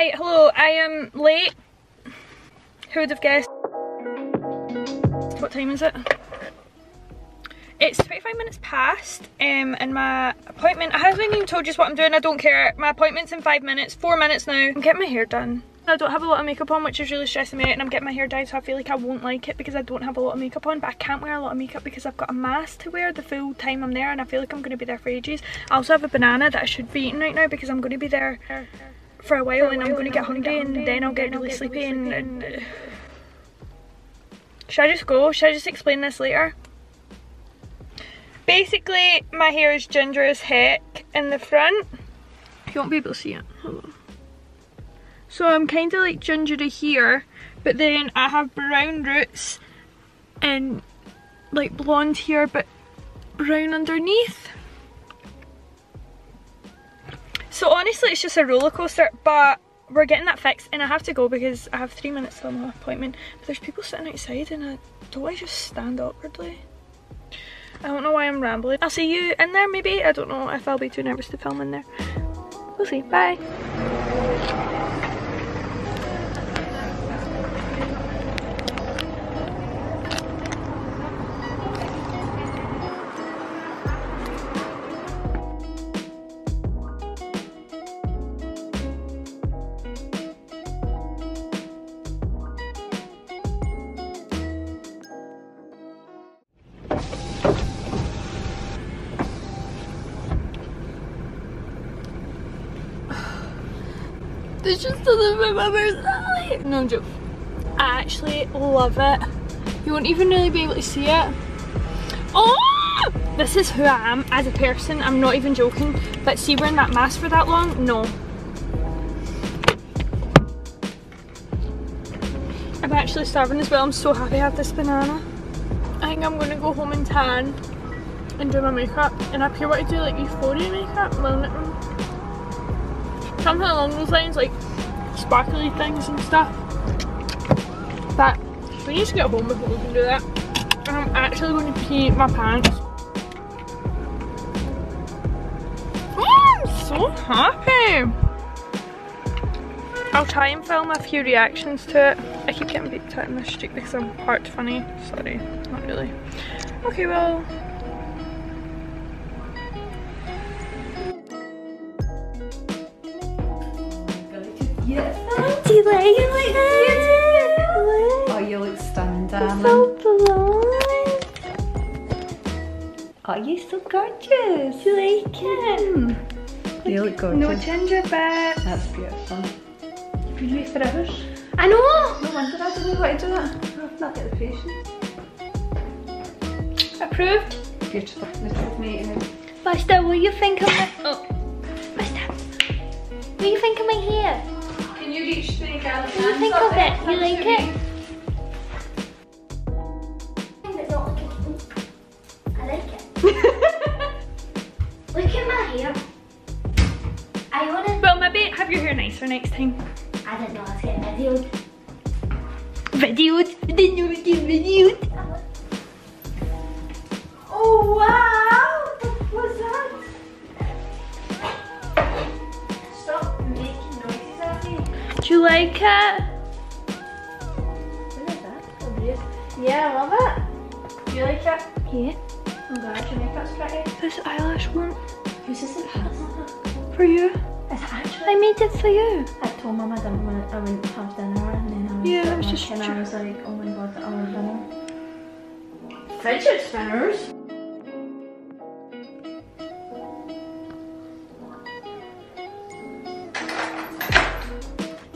Hi, hello, I am late. Who would have guessed? What time is it? It's 25 minutes past um, and my appointment, I haven't even told you what I'm doing, I don't care. My appointment's in five minutes, four minutes now. I'm getting my hair done. I don't have a lot of makeup on which is really stressing me out and I'm getting my hair dyed so I feel like I won't like it because I don't have a lot of makeup on but I can't wear a lot of makeup because I've got a mask to wear the full time I'm there and I feel like I'm going to be there for ages. I also have a banana that I should be eating right now because I'm going to be there for a while and I'm going to get hungry and then I'll get really sleepy and, and uh, should I just go? Should I just explain this later? Basically, my hair is ginger as heck in the front. You won't be able to see it. So I'm kind of like gingery here, but then I have brown roots and like blonde here, but brown underneath. So honestly, it's just a roller coaster, but we're getting that fixed and I have to go because I have three minutes till my appointment. But there's people sitting outside and I don't I just stand awkwardly. I don't know why I'm rambling. I'll see you in there maybe. I don't know if I'll be too nervous to film in there. We'll see. Bye. This just doesn't fit my personality. No joke. I actually love it. You won't even really be able to see it. Oh! This is who I am as a person. I'm not even joking. But see wearing that mask for that long? No. I'm actually starving as well. I'm so happy I have this banana. I think I'm going to go home and tan and do my makeup. And up here what I do like euphoria makeup. Well, something along those lines, like sparkly things and stuff. But we need to get home before we can do that. And I'm actually going to pee my pants. Oh, I'm so happy. I'll try and film a few reactions to it. I keep getting beat out in this street because I'm part funny. Sorry, not really. Okay, well, Yes. do you like it like that? Oh, you look stunning, So blonde. Oh, you're so gorgeous. Do you like it? You look No gorgeous. ginger bits. That's beautiful. Could you for hours? I know. No wonder I didn't want to do that. I've not got the patience. Approved. Beautiful. Truth making Buster, what do you think of my... Oh. Buster. What do you think of my hair? Can you reach the gallery? What do you think of it? You like it? I like it. Look at my hair. I wanna. Well, maybe have your hair nicer next time. I didn't know I was getting videoed. Videos. I didn't know we did videos. Oh you like it? Is? Oh. Yeah, I love it. Do you like it? Yeah. Oh, I'm glad your makeup's pretty. This eyelash one Who's this? For you. actually. I made it for you. I told mum I didn't want I wouldn't have dinner and then I was Yeah, it was just and I was like, oh my god, I want dinner. Fidget spinners?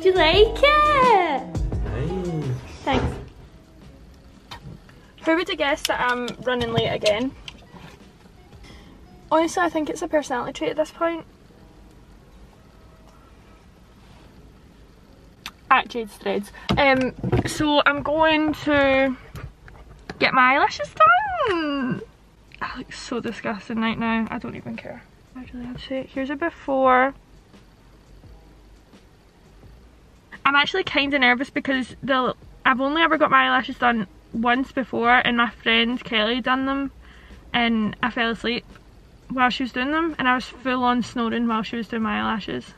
Do you like it? Nice. Thanks. Who would have guessed that I'm running late again? Honestly, I think it's a personality trait at this point. At Jade's Threads. Um, so I'm going to get my eyelashes done. I look so disgusting right now. I don't even care. I really have to say. Here's a before. I'm actually kind of nervous because the I've only ever got my eyelashes done once before and my friend Kelly done them and I fell asleep while she was doing them and I was full on snoring while she was doing my eyelashes.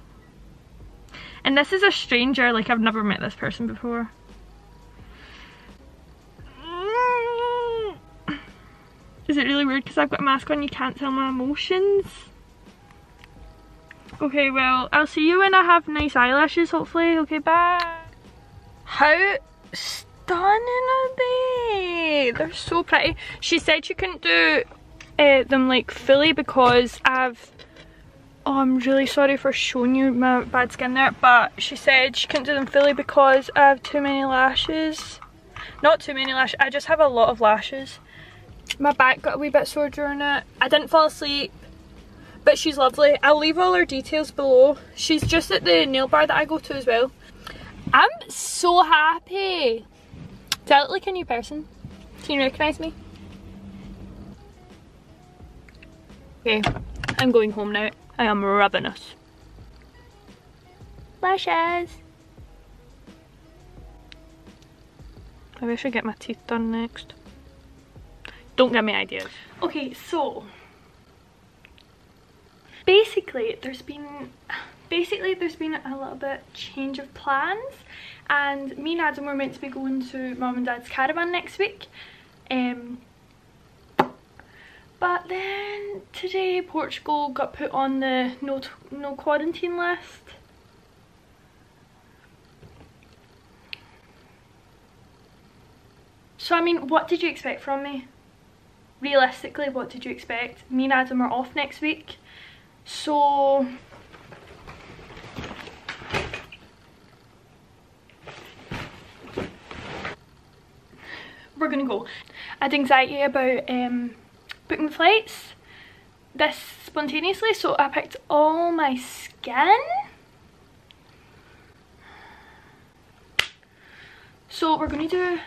And this is a stranger, like I've never met this person before. Is it really weird because I've got a mask on you can't tell my emotions? Okay, well, I'll see you when I have nice eyelashes, hopefully. Okay, bye. How stunning are they? They're so pretty. She said she couldn't do uh, them like fully because I've Oh, I'm really sorry for showing you my bad skin there, but she said she couldn't do them fully because I have too many lashes. Not too many lashes, I just have a lot of lashes. My back got a wee bit sore during it. I didn't fall asleep, but she's lovely. I'll leave all her details below. She's just at the nail bar that I go to as well. I'm so happy. Do I look like a new person? Can you recognise me? Okay, I'm going home now. I am ravenous. Lashes! I wish I get my teeth done next. Don't give me ideas. Okay, so basically there's been basically there's been a little bit change of plans and me and Adam were meant to be going to mum and dad's caravan next week um, but then today Portugal got put on the no, no quarantine list. So I mean, what did you expect from me? Realistically, what did you expect? Me and Adam are off next week. So... We're gonna go. I had anxiety about um, booking the flights this spontaneously so I picked all my skin so we're to do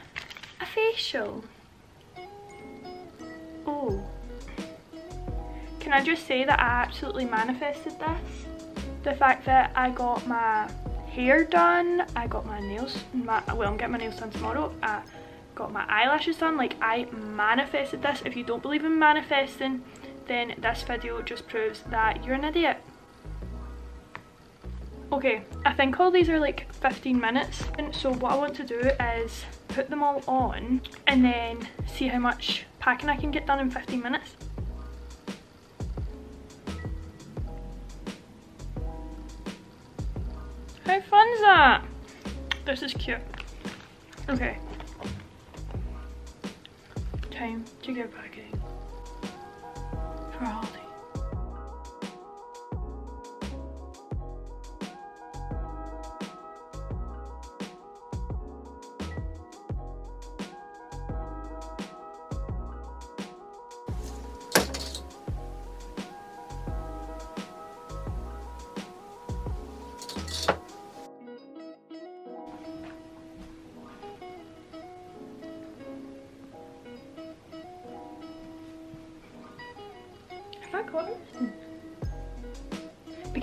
a facial can I just say that I absolutely manifested this? The fact that I got my hair done I got my nails my, well I'm getting my nails done tomorrow I got my eyelashes done like I manifested this. If you don't believe in manifesting then this video just proves that you're an idiot. Okay I think all these are like 15 minutes so what I want to do is put them all on and then see how much packing I can get done in 15 minutes how fun is that this is cute. Okay. Time to get packing for holiday.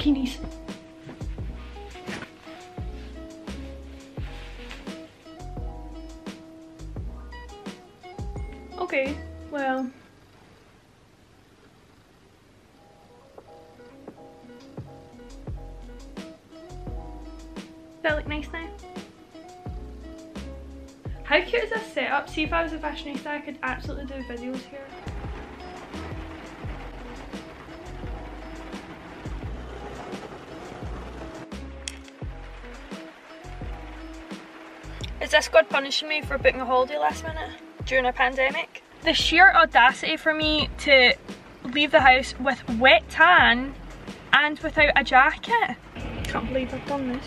Bikinis. Okay, well. That look nice now? How cute is this setup? See if I was a fashionista I could absolutely do videos here. Is this God punishing me for booking a holiday last minute during a pandemic? The sheer audacity for me to leave the house with wet tan and without a jacket. Can't believe I've done this.